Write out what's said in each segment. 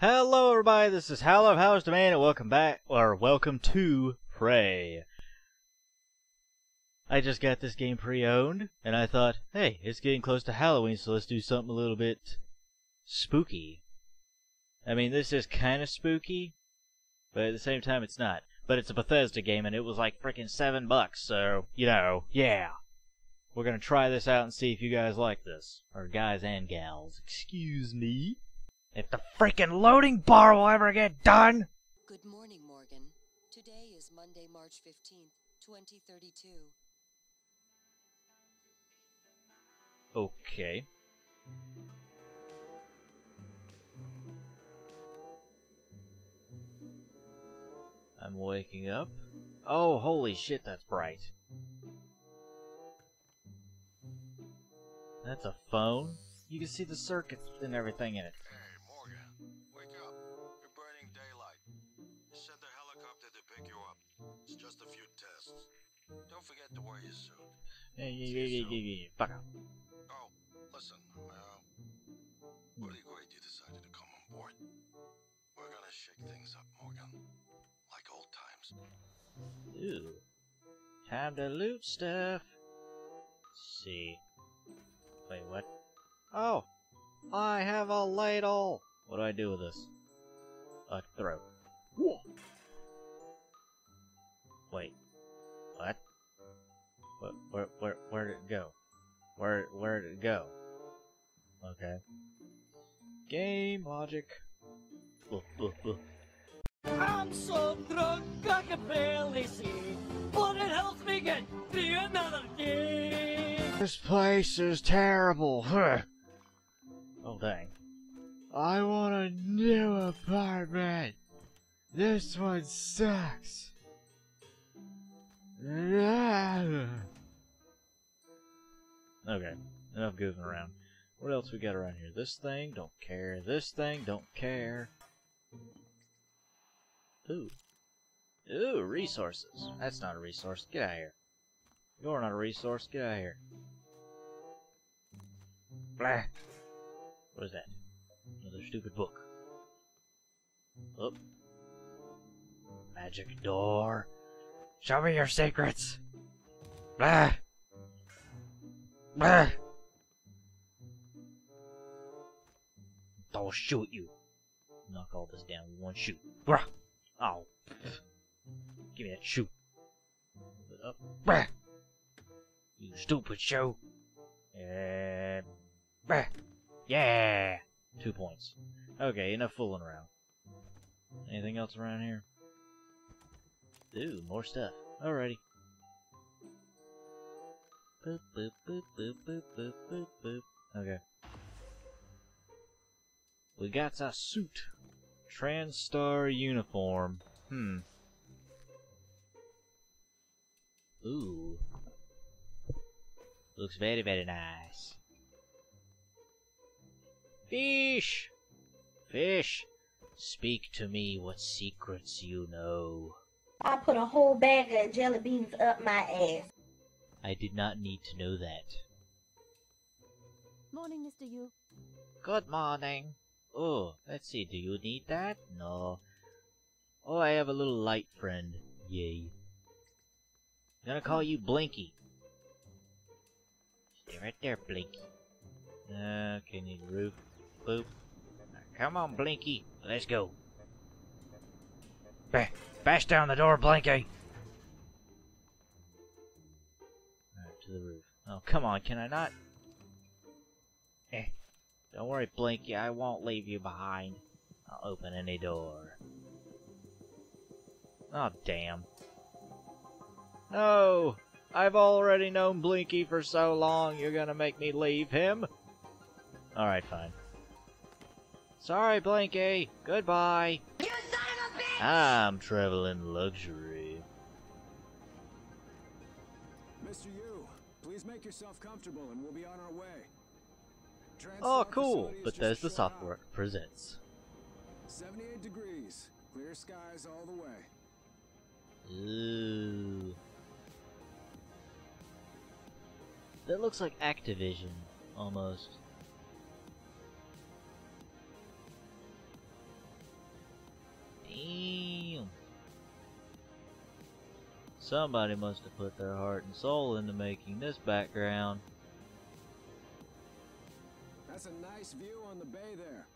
Hello, everybody. This is Howler of Howler's Domain, and welcome back, or welcome to Prey. I just got this game pre-owned, and I thought, hey, it's getting close to Halloween, so let's do something a little bit spooky. I mean, this is kind of spooky, but at the same time, it's not. But it's a Bethesda game, and it was like freaking seven bucks, so you know, yeah. We're gonna try this out and see if you guys like this, or guys and gals. Excuse me. If the freaking loading bar will ever get done! Good morning, Morgan. Today is Monday, March 15th, 2032. Okay. I'm waking up. Oh, holy shit, that's bright. That's a phone? You can see the circuits and everything in it. Don't forget to wear your suit. Hey, yeah, yeah, yeah, yeah, yeah, Fuck off. Oh, listen, uh, really great you decided to come on board. We're gonna shake things up, Morgan. Like old times. Ooh. Time to loot stuff. Let's see. Wait, what? Oh! I have a ladle! What do I do with this? A throw. Wait. What? Where, where, where did it go? Where, where did it go? Okay. Game logic. Ugh, ugh, ugh. I'm so drunk I can barely see, but it helps me get through another day. This place is terrible. Oh dang. I want a new apartment. This one sucks. Okay, enough goofing around. What else we got around here? This thing, don't care. This thing, don't care. Ooh. Ooh, resources. That's not a resource. Get out of here. You're not a resource. Get out of here. Blah. What is that? Another stupid book. Oh. Magic door. Show me your secrets. Blah. Blah. I'll shoot you. Knock all this down with one shoot. Brah. Oh. Give me that shoot. Uh, brah. You stupid show. And Bah. Yeah! Two points. Okay, enough fooling around. Anything else around here? Ooh, more stuff. Alrighty. Boop, boop, boop, boop, boop, boop, boop, boop. Okay. We got a suit. TranStar uniform. Hmm. Ooh. Looks very, very nice. Fish! Fish! Speak to me what secrets you know. I put a whole bag of jelly beans up my ass. I did not need to know that. Morning, Mr. Yu. Good morning. Oh, let's see, do you need that? No. Oh, I have a little light friend. Yay. gonna call you Blinky. Stay right there, Blinky. Okay, need a roof. Boop. Come on, Blinky. Let's go. Ba bash down the door, Blinky. Alright, to the roof. Oh, come on, can I not? Eh. Don't worry, Blinky, I won't leave you behind. I'll open any door. Oh, damn. No! I've already known Blinky for so long, you're gonna make me leave him? Alright, fine. Sorry, Blinky. Goodbye. I'm traveling luxury. Mr. Yu, please make yourself comfortable and we'll be on our way. Oh, cool. Bethesda just a Software hop. presents. 78 degrees. Clear skies all the way. Ooh. That looks like Activision, almost. Damn. Somebody must have put their heart and soul into making this background. That's a nice view on the bay there.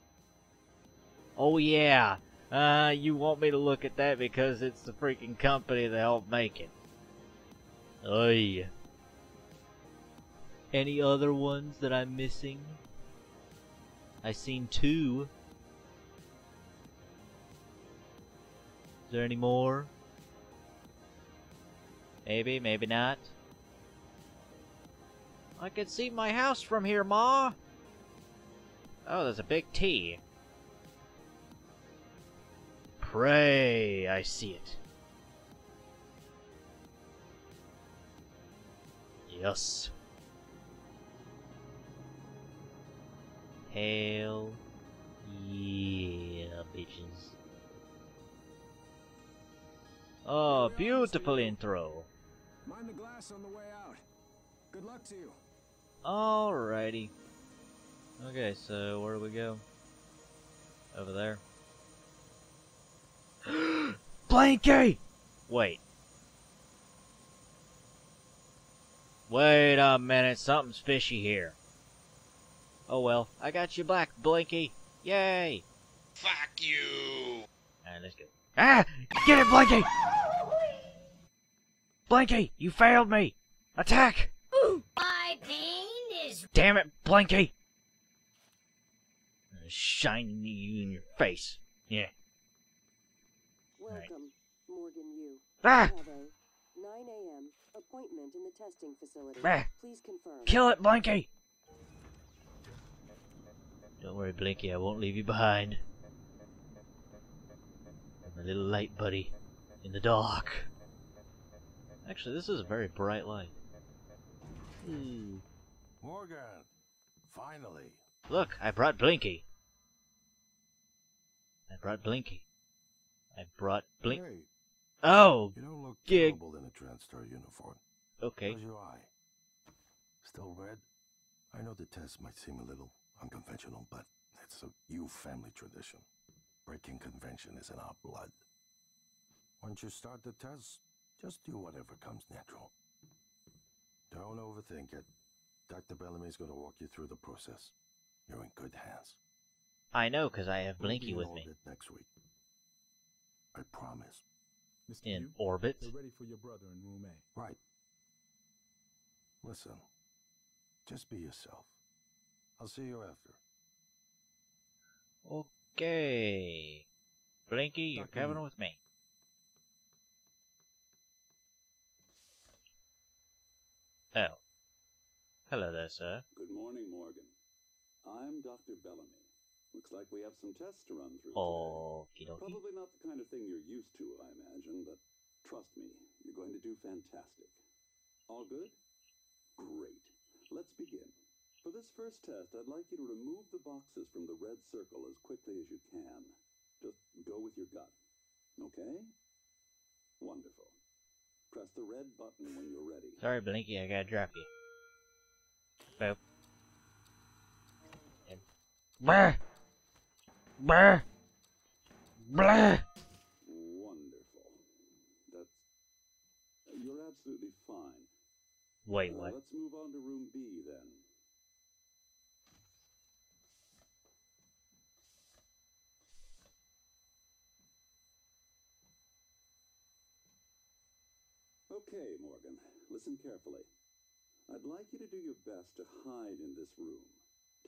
Oh yeah. Uh, you want me to look at that because it's the freaking company that helped make it. Oh. Any other ones that I'm missing? I seen two there any more? Maybe, maybe not. I can see my house from here, Ma. Oh, there's a big T. Prey, I see it. Yes. Hell yeah, bitches. Oh, beautiful intro. Mind the glass on the way out. Good luck to you. Alrighty. Okay, so where do we go? Over there. Blanky! Wait. Wait a minute, something's fishy here. Oh well, I got you back, Blinky. Yay! Fuck you! Alright, let's go. Ah! Get it, Blinky! Blinky, you failed me! Attack! My pain is Damn it, Blinky! Uh, Shining you in your face. Yeah. Welcome, Morgan Yu. Ah! Have a 9 a.m. appointment in the testing facility. Ah. Please confirm. Kill it, Blinky! Don't worry, Blinky, I won't leave you behind. A little light, buddy. In the dark. Actually, this is a very bright light. Ooh. Morgan, finally. Look, I brought Blinky. I brought Blinky. I brought Blink. Hey, Oh, you don't look Gig. terrible in a TranStar uniform. okay. How's your eye? Still red? I know the test might seem a little unconventional, but it's a Yu family tradition. Breaking convention is in our blood. Once you start the test, just do whatever comes natural. Don't overthink it. Dr. Bellamy's going to walk you through the process. You're in good hands. I know, because I have We'll be Blinky in with me. orbit next week. I promise. Mr. In Yu, orbit. We're ready for your brother in room A. Right. Listen, just be yourself. I'll see you after. Oh, Okay. Blinky, you're Dr. coming Yu. with me. Oh. Hello there, sir. Good morning, Morgan. I'm Dr. Bellamy. Looks like we have some tests to run through Okie today. dokie. Probably not the kind of thing you're used to, I imagine, but trust me, you're going to do fantastic. All good? Great. Let's begin. For this first test, I'd like you to remove the boxes from the red circle as quickly as you can. Just go with your gut. Okay? Wonderful. Press the red button when you're ready. Sorry, Blinky, I gotta drop you. Boop. And Brr! Brr! Brr! Wonderful. That's. You're absolutely fine. Wait, Uh, what? let's move on to room B then. Okay, Morgan, listen carefully. I'd like you to do your best to hide in this room.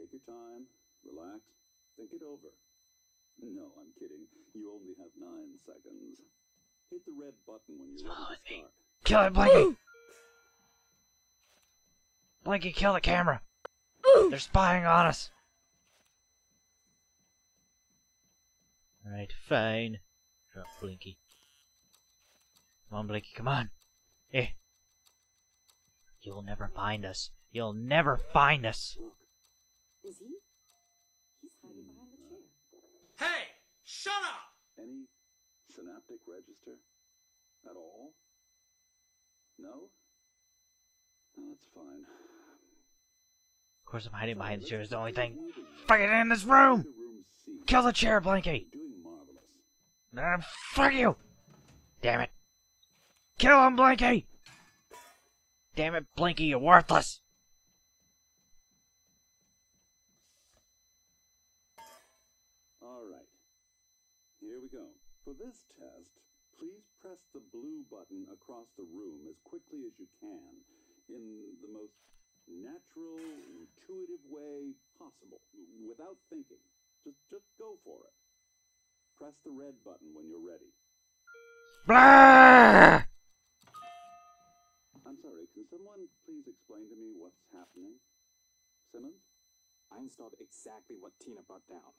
Take your time, relax, think it over. No, I'm kidding. You only have nine seconds. Hit the red button when you're ready to start. Kill it, Blinky! Blinky, kill the camera! They're spying on us! Alright, fine. Drop Blinky. Come on, Blinky, come on! Eh. You'll never find us. You'll never find us! Look. Is he? He's hiding behind the chair. Hey! Shut up! Any synaptic register? At all? No? No, that's fine. Of course, I'm hiding behind the chair is the only thing. moving then. Fucking in this room! room Kill the chair, Blinky! You're doing marvelous. Ah, fuck you! Damn it. Kill him, Blinky! Damn it, Blinky, you're worthless! All right. Here we go. For this test, please press the blue button across the room as quickly as you can in the most natural, intuitive way possible, without thinking. Just just go for it. Press the red button when you're ready. Blah! I'm sorry, can someone please explain to me what's happening? Simmons? I installed exactly what Tina brought down.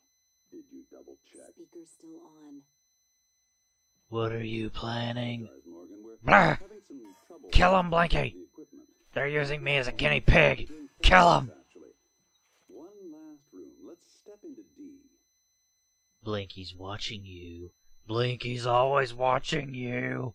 Did you double check? Speaker's still on. What are you planning? Apologize, Morgan. We're Blah! having some trouble Kill 'em, Blinky. They're using me as a guinea pig! we're Kill fine, 'em. Actually. One last room. Let's step into D. Blinky's watching you. Blinky's always watching you.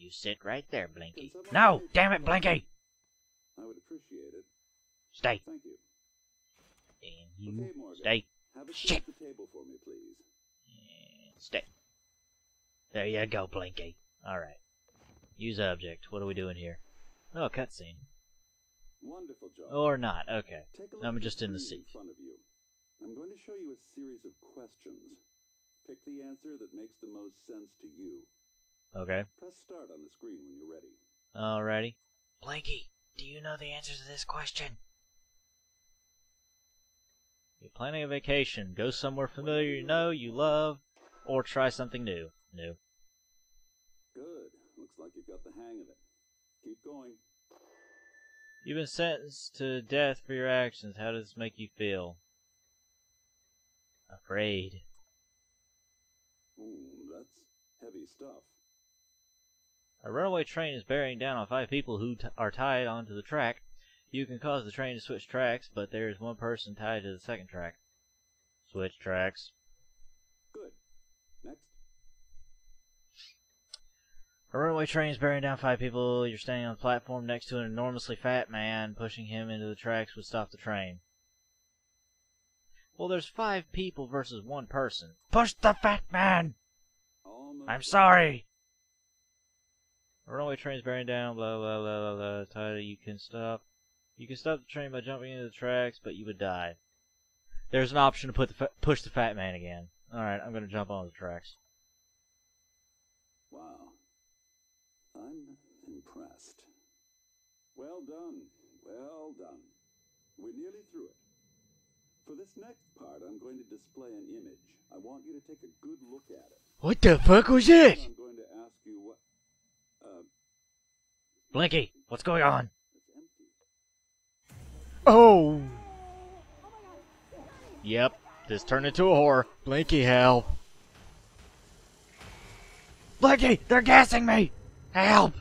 You sit right there, Blinky. No! Damn it. Blinky! I would appreciate it. Stay. Thank you. And you Okay, Morgan. stay. Have a seat Shit. at the table for me, please. And stay. There you go, Blinky. Alright. Use object. What are we doing here? Oh, cutscene. Wonderful job. Or not. Okay. Take I'm just in the seat. In front of you. I'm going to show you a series of questions. Pick the answer that makes the most sense to you. Okay. Press start on the screen when you're ready. Alrighty. Blinky, do you know the answer to this question? You're planning a vacation. Go somewhere familiar you know, you love, or try something new. New. Good. Looks like you've got the hang of it. Keep going. You've been sentenced to death for your actions. How does this make you feel? Afraid. Ooh, that's heavy stuff. A runaway train is bearing down on five people who t- are tied onto the track. You can cause the train to switch tracks, but there is one person tied to the second track. Switch tracks. Good. Next. A runaway train is bearing down five people. You're standing on the platform next to an enormously fat man. Pushing him into the tracks would stop the train. Well, there's five people versus one person. Push the fat man! I'm sorry! A runaway train is bearing down, blah, blah, blah, blah, blah. Title, you can stop. You can stop the train by jumping into the tracks, but you would die. There's an option to put the fa- push the fat man again. Alright, I'm gonna jump on the tracks. Wow. I'm impressed. Well done. Well done. We're nearly through it. For this next part, I'm going to display an image. I want you to take a good look at it. What the fuck was Then Uh, Blinky, what's going on? Oh! Yep, this turned into a whore. Blinky, help. Blinky, they're gassing me! Help!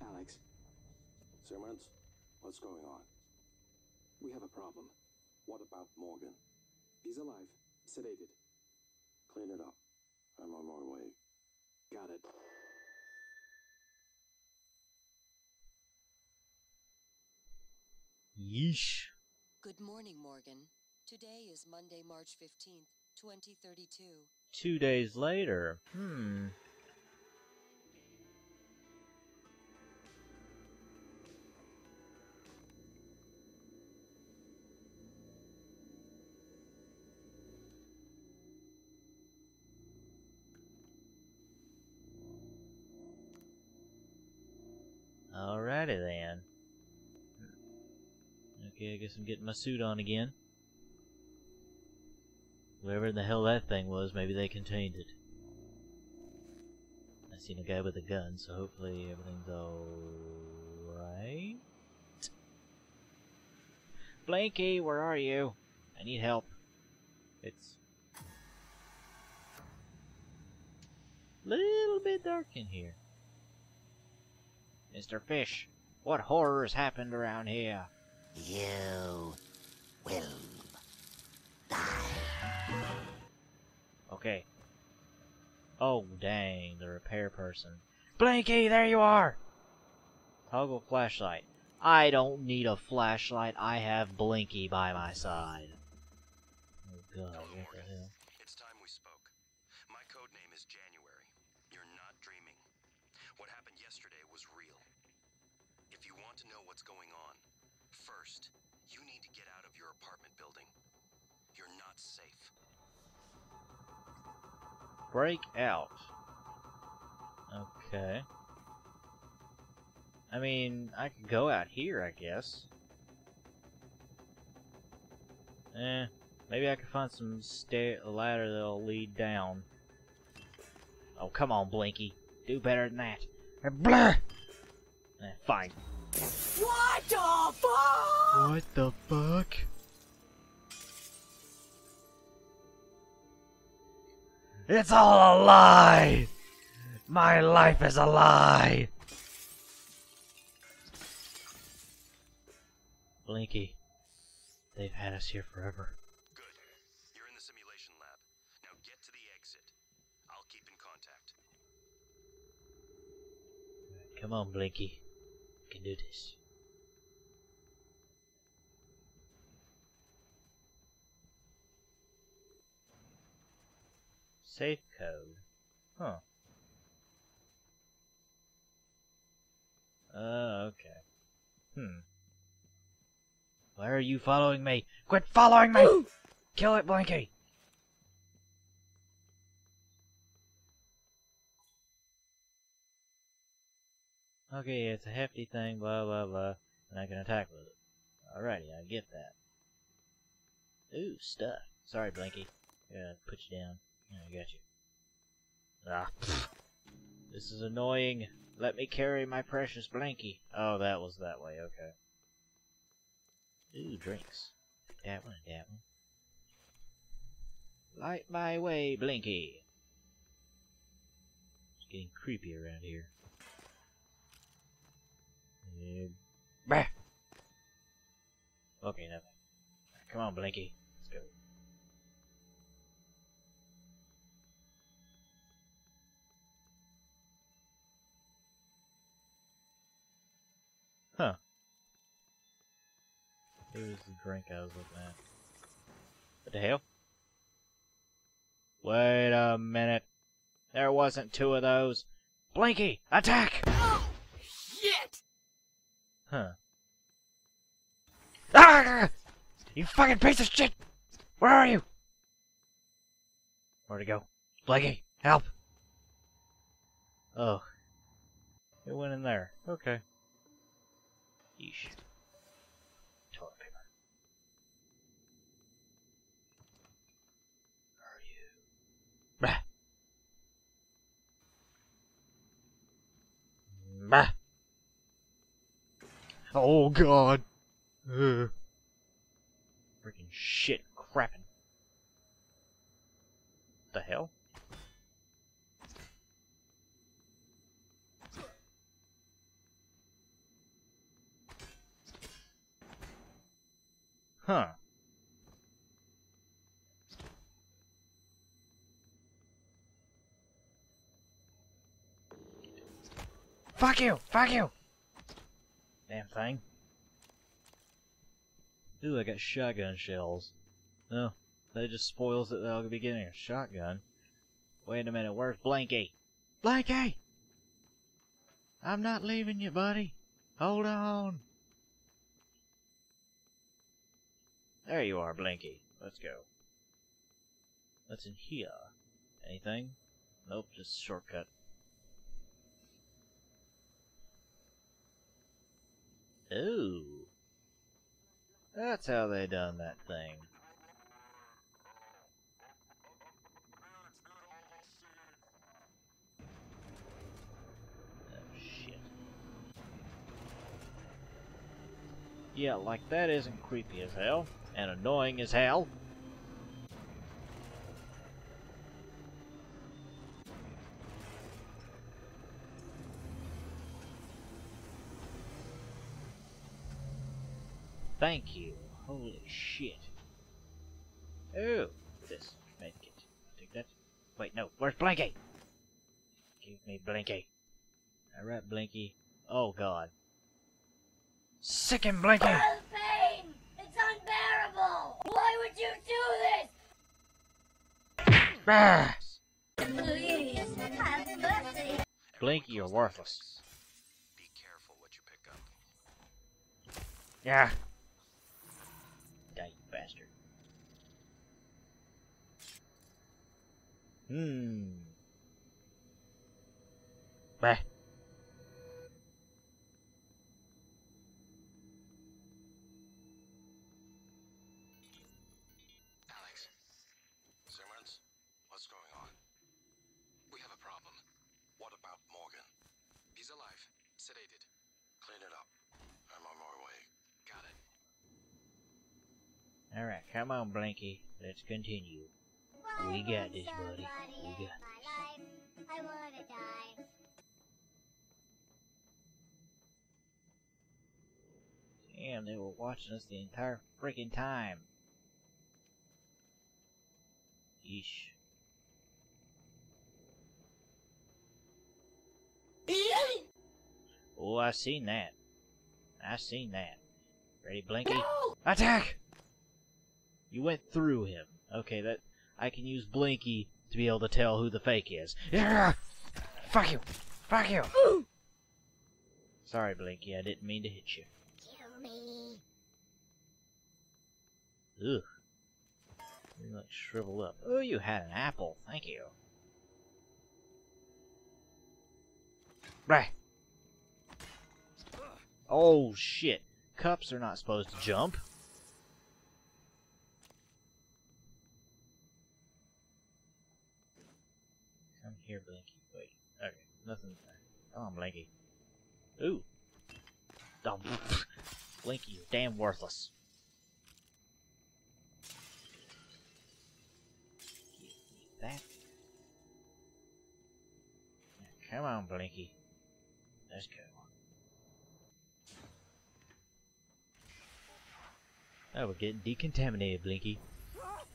Alex, Simmons, what's going on? we have a problem. What about Morgan? He's alive, sedated. Clean it up. I'm on my way. Got it. Yeesh. Good morning, Morgan. Today is Monday, March 15th, 2032. Two days later. Hmm. Guess I'm getting my suit on again. Whatever the hell that thing was, maybe they contained it. I seen a guy with a gun, so hopefully everything's alright. Blanky, where are you? I need help. It's little bit dark in here. Mr. Fish, what horrors happened around here? You will die. Okay. Oh, dang, the repair person. Blinky, there you are! Toggle flashlight. I don't need a flashlight. I have Blinky by my side. Oh god, Break out. Okay. I mean, I could go out here, I guess. Eh, maybe I could find some stair ladder that'll lead down. Oh, come on, Blinky. Do better than that. Eh, Blur! Eh, fine. What the fuck? What the fuck? It's all a lie! My life is a lie! Blinky, they've had us here forever. Good. You're in the simulation lab. Now get to the exit. I'll keep in contact. Come on, Blinky. We can do this. Safe code. Huh. Uh, okay. Hmm. Why are you following me? Quit following me! Kill it, Blinky! Okay, it's a hefty thing, blah blah blah, and I can attack with it. Alrighty, I get that. Ooh, stuff. Sorry, Blinky. Gotta put you down. Yeah, I got you. Ah, pfft. This is annoying. Let me carry my precious Blinky. Oh, that was that way, okay. Ooh, drinks. That one, that one. Light my way, Blinky. It's getting creepy around here. Bah! Okay, nothing. Come on, Blinky. Let's go. Huh. Here's the drink I was looking at. What the hell? Wait a minute. There wasn't two of those. Blinky, attack! Oh, Shit! Huh. Ah! You fucking piece of shit! Where are you? Where'd he go? Blinky, help! Oh. It went in there. Okay. Yeesh. Toilet paper. Where are you? Bah. Bah. Oh god. Ugh. Freaking shit crapping. The hell? Huh. Fuck you! Fuck you! Damn thing. Ooh, I got shotgun shells. No, that just spoils it that I'll be getting a shotgun. Wait a minute, where's Blanky? Blanky! I'm not leaving you, buddy. Hold on. There you are, Blinky. Let's go. What's in here? Anything? Nope, just shortcut. Ooh. That's how they done that thing. Oh shit. Yeah, like that isn't creepy as hell, and annoying as hell. Thank you. Holy shit. Oh, this medkit. Take that. Wait, no. Where's Blinky? Give me Blinky. Alright, Blinky. Oh god. Sicken Blinky! The pain! It's unbearable! Why would you do this? Ah! Please, have mercy. Blinky, you're worthless. Be careful what you pick up. Yeah. Die, you bastard. Hmm. Bah. Alright, come on, Blinky. Let's continue. We got this, buddy. We got this. I wanna die. Damn, they were watching us the entire freaking time. Yeesh. Oh, I seen that. I seen that. Ready, Blinky? Attack! You went through him. Okay, that I can use Blinky to be able to tell who the fake is. Yeah! Fuck you! Fuck you! Sorry, Blinky, I didn't mean to hit you. Kill me. Ugh. You like shrivel up. Oh, you had an apple. Thank you. Right. Oh shit. Cups are not supposed to jump. Here, Blinky. Wait. Okay. Nothing there. Come on, Blinky. Ooh. Dumb. Blinky, you're damn worthless. Give me that. Now, come on, Blinky. Let's go. Oh, we're getting decontaminated, Blinky.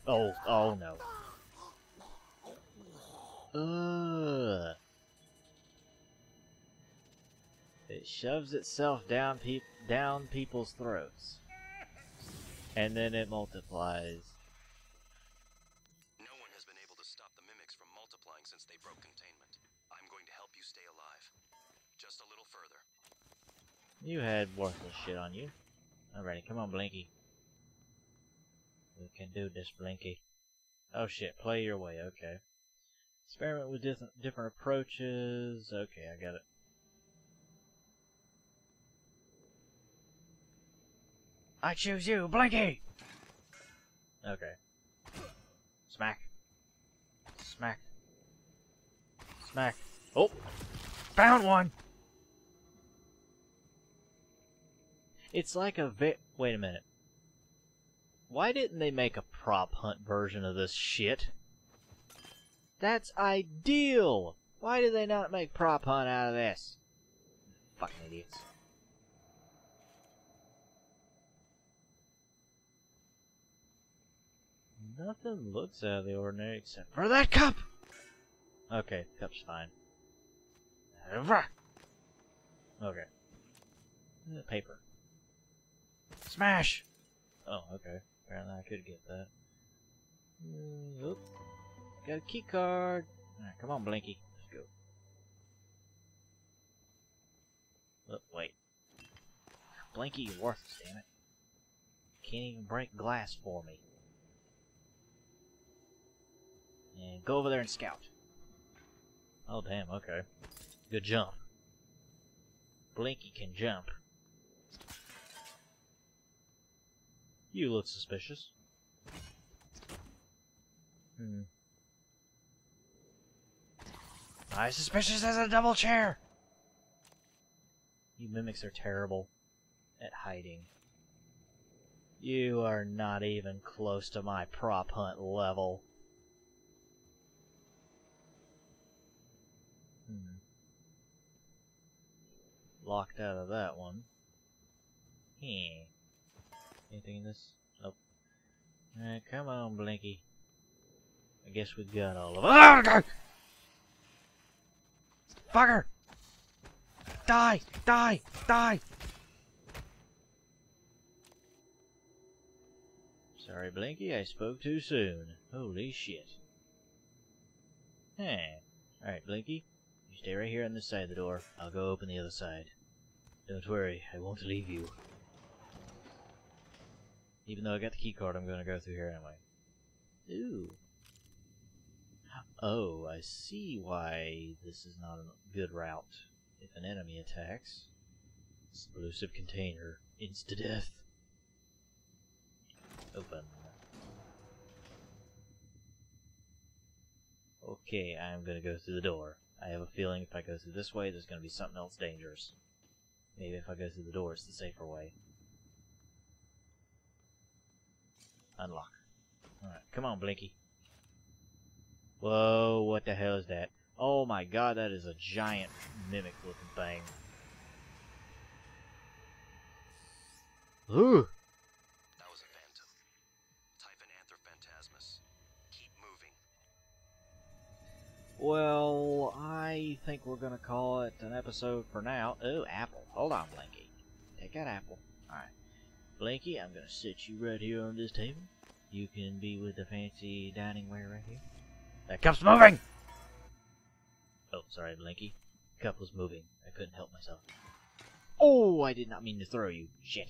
Oh, oh no. Ugh. It shoves itself down peop down people's throats. And then it multiplies. No one has been able to stop the mimics from multiplying since they broke containment. I'm going to help you stay alive. Just a little further. You had worthless shit on you. Alrighty, come on, Blinky. We can do this, Blinky. Oh shit, play your way, okay. Experiment with different approaches. Okay, I got it. I choose you, Blinky! Okay. Smack. Smack. Smack. Oh! Found one! It's like a vi- Wait a minute. Why didn't they make a prop hunt version of this shit? That's ideal! Why did they not make prop hunt out of this? Fucking idiots. Nothing looks out of the ordinary except for that cup! Okay, cup's fine. Okay. Uh, Paper. Smash! Oh, okay. Apparently I could get that. Mm, oop. Got a key card. Alright, come on, Blinky. Let's go. Oh, wait. Blinky, you're worthless, damn it. Can't even break glass for me. And go over there and scout. Oh, damn, okay. Good jump. Blinky can jump. You look suspicious. Hmm. I suspicious as a double chair! You mimics are terrible at hiding. You are not even close to my prop hunt level. Hmm. Locked out of that one. Hmm. Anything in this? Nope. Alright, come on, Blinky. I guess we got all of God! Fucker! Die! Die! Die! Sorry, Blinky, I spoke too soon. Holy shit. Hey. Alright, Blinky. You stay right here on this side of the door. I'll go open the other side. Don't worry, I won't leave you. Even though I got the keycard, I'm gonna go through here anyway. Ooh. Oh, I see why this is not a good route. If an enemy attacks, explosive container, insta death. Open. Okay, I'm gonna go through the door. I have a feeling if I go through this way, there's gonna be something else dangerous. Maybe if I go through the door, it's the safer way. Unlock. Alright, come on, Blinky. Whoa, what the hell is that? Oh my god, that is a giant mimic looking thing. Ooh! That was a phantom. Typhon Anther Phantasmus. Keep moving. Well, I think we're gonna call it an episode for now. Oh, apple. Hold on, Blinky. Take that apple. Alright. Blinky, I'm gonna sit you right here on this table. You can be with the fancy dining ware right here. That cup's moving! Oh, sorry, Blinky. Cup was moving. I couldn't help myself. Oh, I did not mean to throw you. Shit.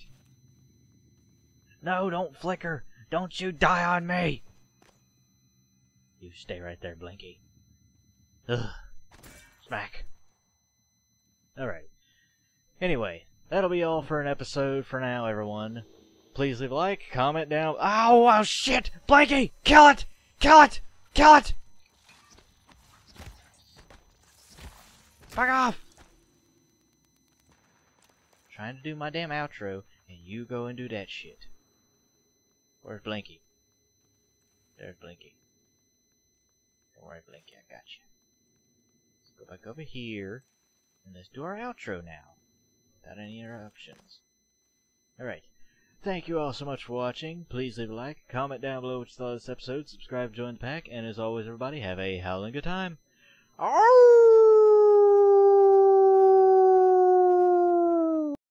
No, don't flicker. Don't you die on me! You stay right there, Blinky. Ugh. Smack. Alright. Anyway, that'll be all for an episode for now, everyone. Please leave a like, comment down. Ow, oh shit! Blanky! Kill it! Kill it! Kill it! Fuck off! trying to do my damn outro, and you go and do that shit. Where's Blinky? There's Blinky. Don't worry, Blinky, I got you. Let's go back over here, and let's do our outro now, without any interruptions. Alright. Thank you all so much for watching. Please leave a like, comment down below what you thought of this episode, subscribe, join the pack, and as always, everybody, have a howling good time. Oh!